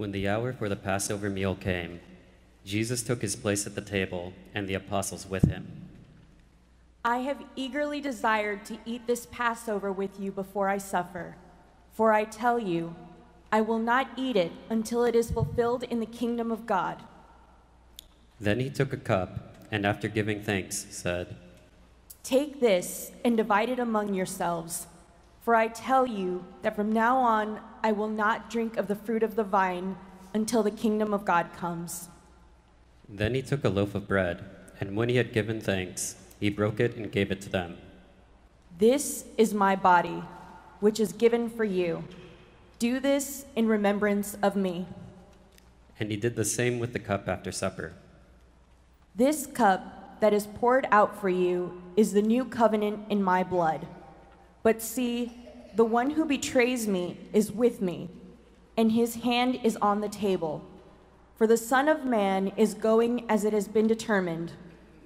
When the hour for the Passover meal came, Jesus took his place at the table and the apostles with him. I have eagerly desired to eat this Passover with you before I suffer. For I tell you, I will not eat it until it is fulfilled in the kingdom of God. Then he took a cup, and after giving thanks, said, Take this and divide it among yourselves. For I tell you that from now on I will not drink of the fruit of the vine until the kingdom of God comes. Then he took a loaf of bread, and when he had given thanks, he broke it and gave it to them. This is my body, which is given for you. Do this in remembrance of me. And he did the same with the cup after supper. This cup that is poured out for you is the new covenant in my blood. But see, the one who betrays me is with me, and his hand is on the table. For the Son of Man is going as it has been determined,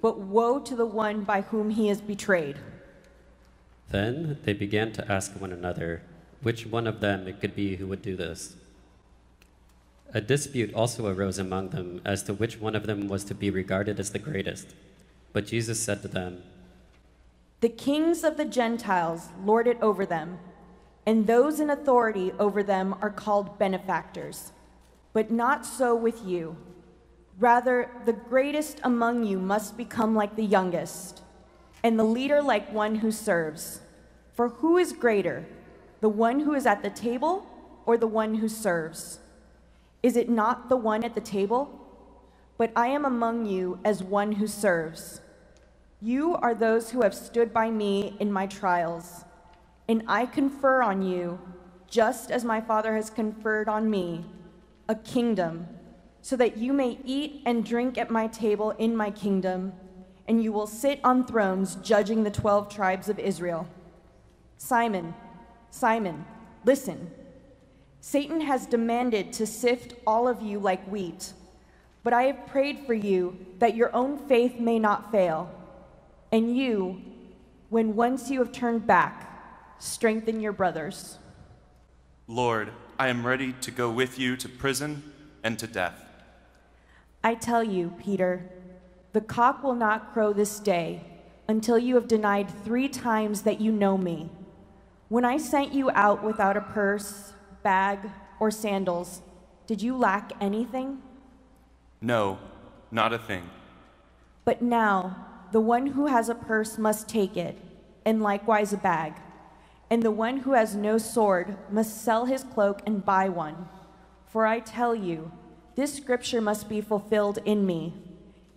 but woe to the one by whom he is betrayed. Then they began to ask one another which one of them it could be who would do this. A dispute also arose among them as to which one of them was to be regarded as the greatest. But Jesus said to them, The kings of the Gentiles lord it over them, and those in authority over them are called benefactors. But not so with you. Rather, the greatest among you must become like the youngest, and the leader like one who serves. For who is greater, the one who is at the table or the one who serves? Is it not the one at the table? But I am among you as one who serves. You are those who have stood by me in my trials, and I confer on you, just as my Father has conferred on me, a kingdom, so that you may eat and drink at my table in my kingdom, and you will sit on thrones judging the twelve tribes of Israel. Simon, Simon, listen. Satan has demanded to sift all of you like wheat, but I have prayed for you that your own faith may not fail. And you, when once you have turned back, strengthen your brothers. Lord, I am ready to go with you to prison and to death. I tell you, Peter, the cock will not crow this day until you have denied three times that you know me. When I sent you out without a purse, bag, or sandals, did you lack anything? No, not a thing. But now, the one who has a purse must take it, and likewise a bag. And the one who has no sword must sell his cloak and buy one. For I tell you, this scripture must be fulfilled in me.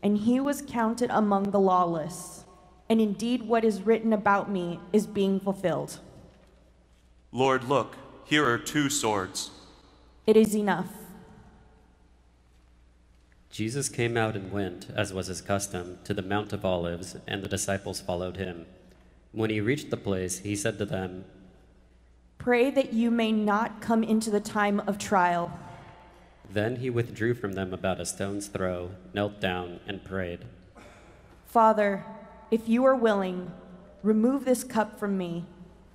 And he was counted among the lawless. And indeed, what is written about me is being fulfilled. Lord, look, here are two swords. It is enough. Jesus came out and went, as was his custom, to the Mount of Olives, and the disciples followed him. When he reached the place, he said to them, Pray that you may not come into the time of trial. Then he withdrew from them about a stone's throw, knelt down, and prayed, Father, if you are willing, remove this cup from me,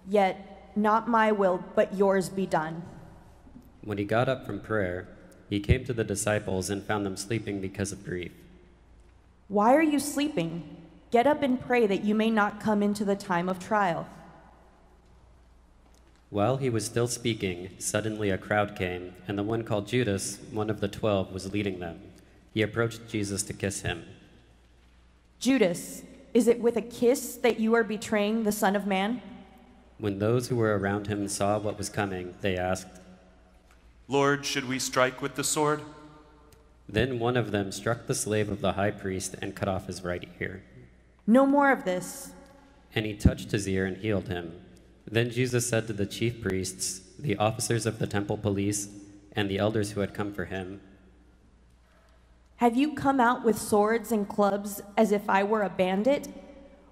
yet not my will, but yours be done. When he got up from prayer, he came to the disciples and found them sleeping because of grief. Why are you sleeping? Get up and pray that you may not come into the time of trial. While he was still speaking, suddenly a crowd came, and the one called Judas, one of the twelve, was leading them. He approached Jesus to kiss him. Judas, is it with a kiss that you are betraying the Son of Man? When those who were around him saw what was coming, they asked, Lord, should we strike with the sword? Then one of them struck the slave of the high priest and cut off his right ear. No more of this. And he touched his ear and healed him. Then Jesus said to the chief priests, the officers of the temple police, and the elders who had come for him, Have you come out with swords and clubs as if I were a bandit?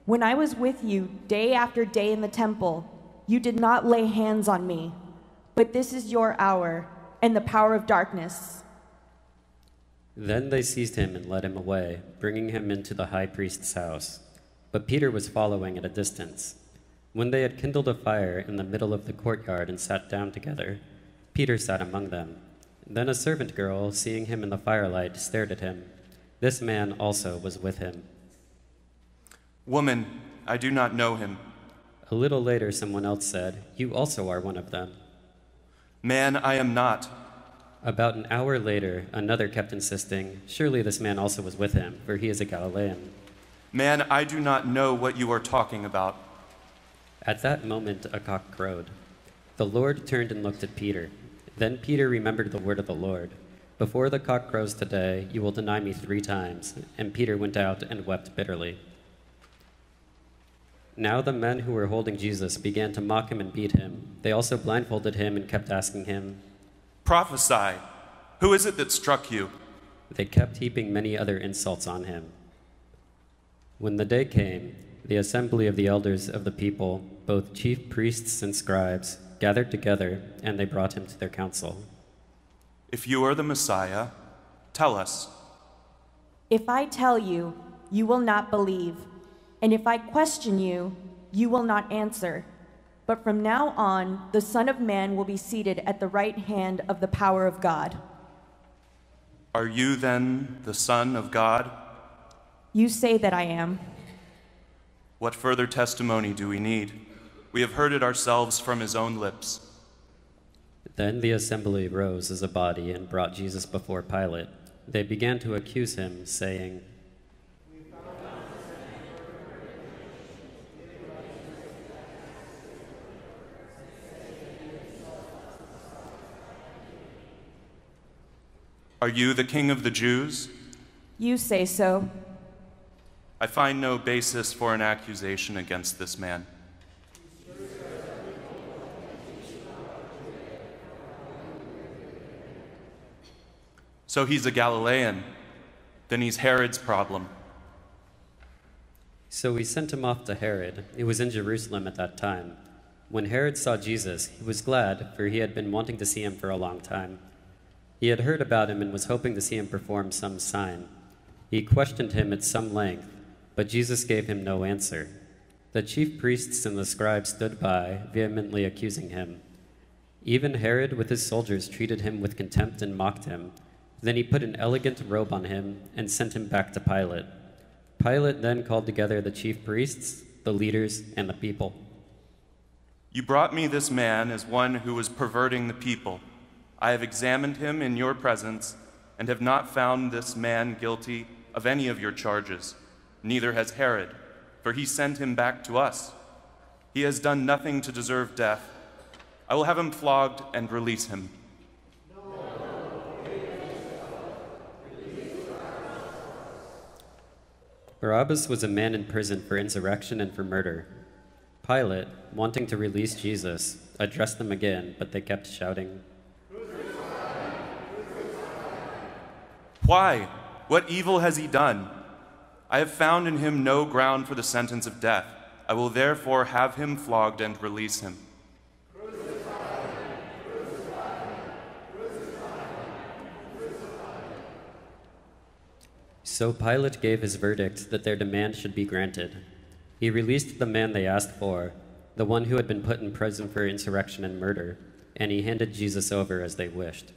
When I was with you day after day in the temple, you did not lay hands on me. But this is your hour and the power of darkness. Then they seized him and led him away, bringing him into the high priest's house. But Peter was following at a distance. When they had kindled a fire in the middle of the courtyard and sat down together, Peter sat among them. Then a servant girl, seeing him in the firelight, stared at him. This man also was with him. Woman, I do not know him. A little later, someone else said, You also are one of them. Man, I am not. About an hour later, another kept insisting, Surely this man also was with him, for he is a Galilean. Man, I do not know what you are talking about. At that moment, a cock crowed. The Lord turned and looked at Peter. Then Peter remembered the word of the Lord Before the cock crows today, you will deny me three times. And Peter went out and wept bitterly. Now the men who were holding Jesus began to mock him and beat him. They also blindfolded him and kept asking him, Prophesy. Who is it that struck you? They kept heaping many other insults on him. When the day came, the assembly of the elders of the people, both chief priests and scribes, gathered together, and they brought him to their council. If you are the Messiah, tell us. If I tell you, you will not believe, and if I question you, you will not answer. But from now on, the Son of Man will be seated at the right hand of the power of God. Are you then the Son of God? You say that I am. What further testimony do we need? We have heard it ourselves from his own lips. Then the assembly rose as a body and brought Jesus before Pilate. They began to accuse him, saying, Are you the King of the Jews? You say so. I find no basis for an accusation against this man. So he's a Galilean. Then he's Herod's problem. So we sent him off to Herod. He was in Jerusalem at that time. When Herod saw Jesus, he was glad, for he had been wanting to see him for a long time. He had heard about him and was hoping to see him perform some sign. He questioned him at some length, but Jesus gave him no answer. The chief priests and the scribes stood by, vehemently accusing him. Even Herod with his soldiers treated him with contempt and mocked him. Then he put an elegant robe on him and sent him back to Pilate. Pilate then called together the chief priests, the leaders, and the people. You brought me this man as one who was perverting the people. I have examined him in your presence and have not found this man guilty of any of your charges. Neither has Herod, for he sent him back to us. He has done nothing to deserve death. I will have him flogged and release him. Barabbas was a man in prison for insurrection and for murder. Pilate, wanting to release Jesus, addressed them again, but they kept shouting, Why? What evil has he done? I have found in him no ground for the sentence of death. I will therefore have him flogged and release him. So Pilate gave his verdict that their demand should be granted. He released the man they asked for, the one who had been put in prison for insurrection and murder, and he handed Jesus over as they wished.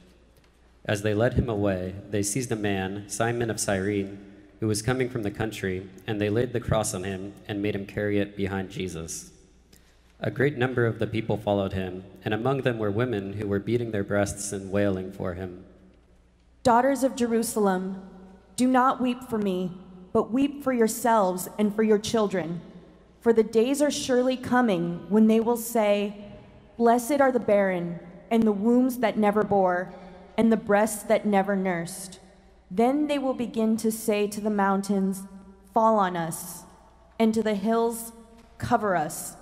As they led him away, they seized a man, Simon of Cyrene, who was coming from the country, and they laid the cross on him and made him carry it behind Jesus. A great number of the people followed him, and among them were women who were beating their breasts and wailing for him. Daughters of Jerusalem, do not weep for me, but weep for yourselves and for your children. For the days are surely coming when they will say, Blessed are the barren, and the wombs that never bore, and the breasts that never nursed. Then they will begin to say to the mountains, Fall on us, and to the hills, Cover us.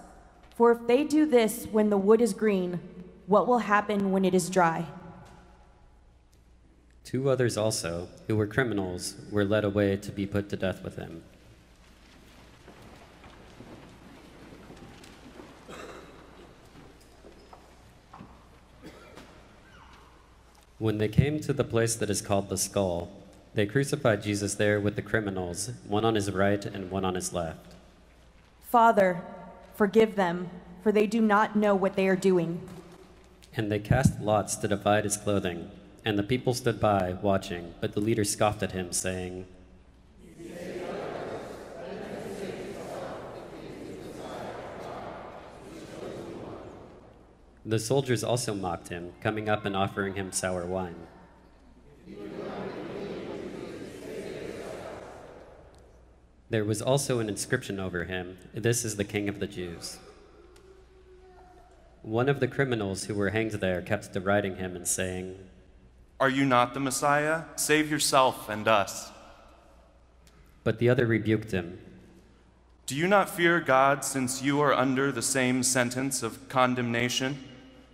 For if they do this when the wood is green, what will happen when it is dry? Two others also, who were criminals, were led away to be put to death with him. When they came to the place that is called the skull, they crucified Jesus there with the criminals, one on his right and one on his left. Father, forgive them, for they do not know what they are doing. And they cast lots to divide his clothing. And the people stood by, watching, but the leader scoffed at him, saying, The soldiers also mocked him, coming up and offering him sour wine. There was also an inscription over him This is the King of the Jews. One of the criminals who were hanged there kept deriding him and saying, Are you not the Messiah? Save yourself and us. But the other rebuked him. Do you not fear God, since you are under the same sentence of condemnation?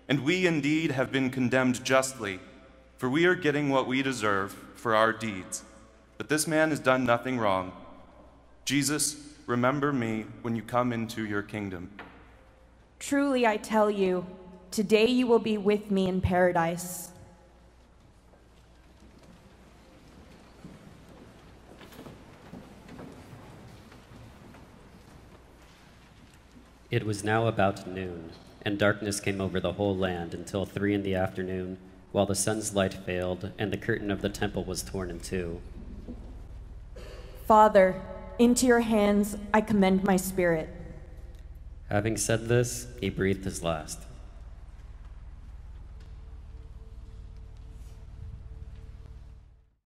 And we indeed have been condemned justly, for we are getting what we deserve for our deeds. But this man has done nothing wrong. Jesus, remember me when you come into your kingdom. Truly, I tell you, today you will be with me in paradise. It was now about noon, and darkness came over the whole land until three in the afternoon, while the sun's light failed, and the curtain of the temple was torn in two. Father, into your hands I commend my spirit. Having said this, he breathed his last.